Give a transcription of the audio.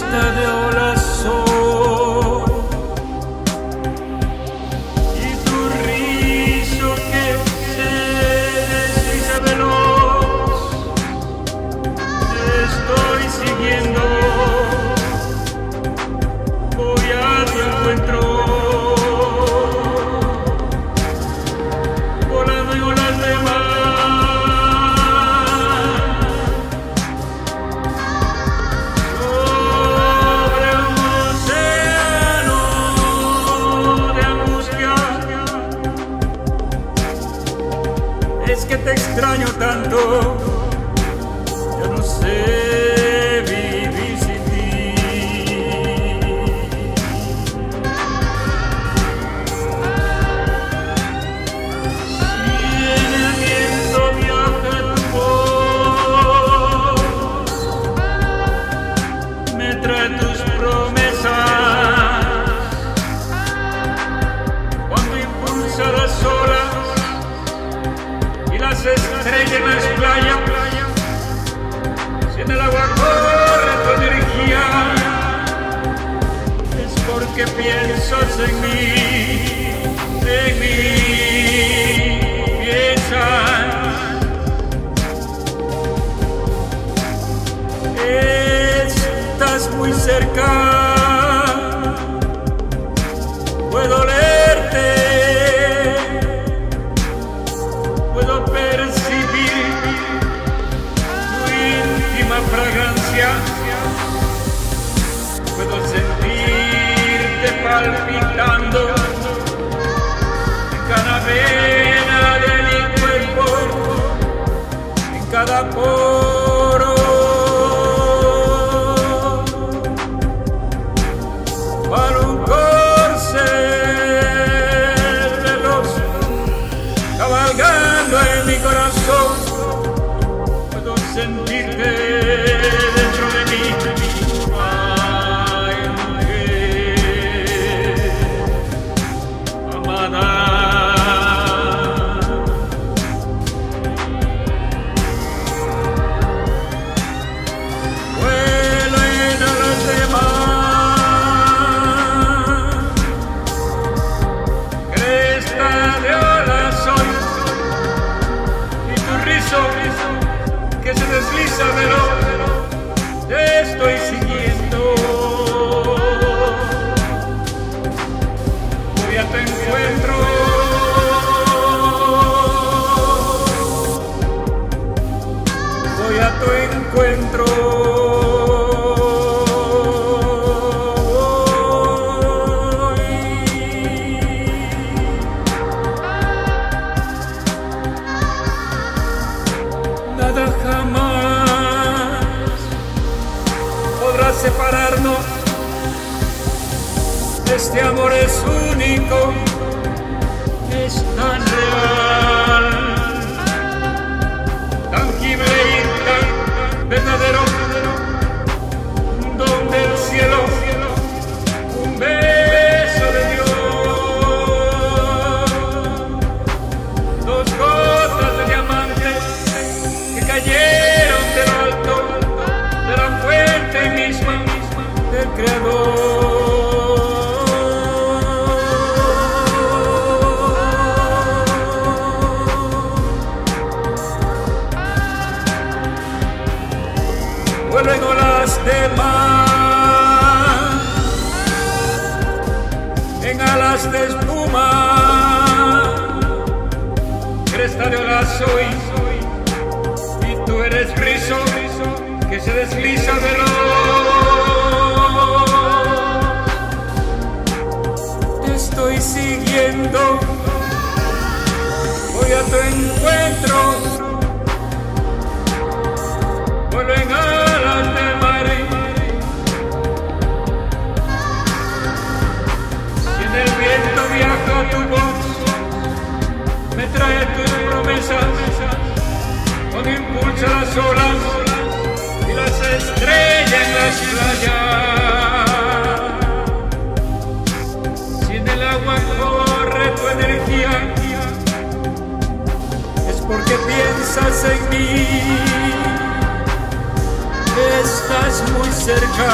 the de Extraño playas, si en el agua corre tu energía, es porque piensas en mí, en mí, piensas. Estás muy cerca, cada cor. Veloz te estoy siguiendo. Voy a tu encuentro. Voy a tu encuentro separarnos. Este amor es único, es tan real, tangible y tan verdadero. Espuma. Cresta de olas soy y tú eres rizo que se desliza veloz te estoy siguiendo. Voy a tu encuentro playas. Si en el agua corre tu energía, es porque piensas en mí. Estás muy cerca,